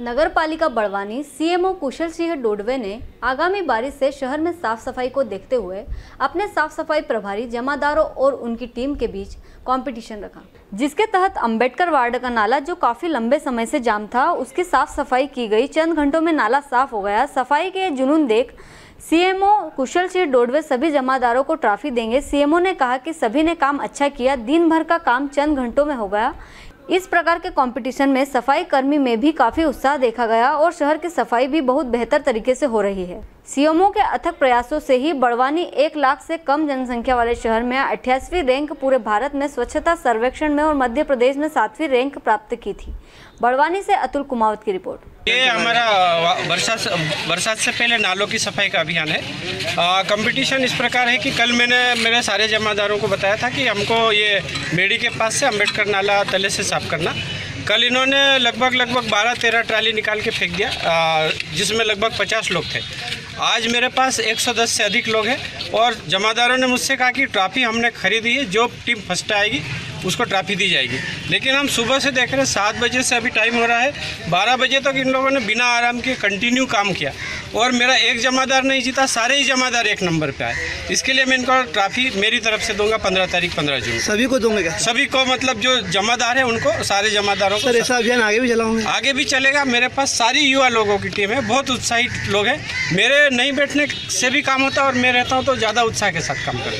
नगर पालिका बड़वानी सीएमओ कुशल सिंह डोडवे ने आगामी बारिश से शहर में साफ़ सफ़ाई को देखते हुए अपने साफ़ सफ़ाई प्रभारी, जमादारों और उनकी टीम के बीच कंपटीशन रखा। जिसके तहत अंबेडकर वार्ड का नाला, जो काफ़ी लंबे समय से जाम था, उसकी साफ़ सफ़ाई की गई। चंद घंटों में नाला साफ़ हो गया। सफ़ाई के जुनून देख सीएमओ कुशल सिंह डोडवे सभी जमादारों को ट्रॉफी देंगे। सीएमओ ने कहा कि सभी ने काम अच्छा किया। दिन भर का काम चंद घंटों में हो गया। इस प्रकार के कंपटीशन में सफ़ाई कर्मी में भी काफ़ी उत्साह देखा गया और शहर की सफ़ाई भी बहुत बेहतर तरीके से हो रही है। सीएमओ के अथक प्रयासों से ही बड़वानी एक लाख से कम जनसंख्या वाले शहर में अठासीवी रैंक पूरे भारत में स्वच्छता सर्वेक्षण में और मध्य प्रदेश में सातवीं रैंक प्राप्त की थी। बड़वानी से अतुल कुमावत की रिपोर्ट। ये हमारा बरसात बरसात से पहले नालों की सफ़ाई का अभियान है। कंपटीशन इस प्रकार है कि कल मैंने मेरे सारे जमादारों को बताया था कि हमको ये मेडी के पास से अंबेडकर नाला तले से साफ़ करना। कल इन्होंने लगभग लगभग 12-13 ट्राली निकाल के फेंक दिया जिसमें लगभग 50 लोग थे। आज मेरे पास 110 से अधिक लोग हैं और जमादारों ने मुझसे कहा कि ट्रॉफी हमने खरीदी है जो टीम फ़र्स्ट आएगी उसको ट्रॉफी दी जाएगी। लेकिन हम सुबह से देख रहे हैं सात बजे से अभी टाइम हो रहा है। बारह बजे तक इन लोगों ने बिना आराम के कंटिन्यू काम किया। और मेरा एक जमादार नहीं जीता सारे ही जमादार एक नंबर पे आए। इसके लिए मैं इनको ट्रॉफी मेरी तरफ़ से दूँगा पंद्रह तारीख पंद्रह जून। सभी को दूँगे क्या? सभी को मतलब जो जमादार है उनको सारे जमादारों को ऐसा अभियान आगे भी चलाओगे आगे भी चलेगा। मेरे पास सारी युवा लोगों की टीम है बहुत उत्साहित लोग हैं। मेरे नहीं बैठने से भी काम होता है और मैं रहता हूँ तो ज़्यादा उत्साह के साथ काम करता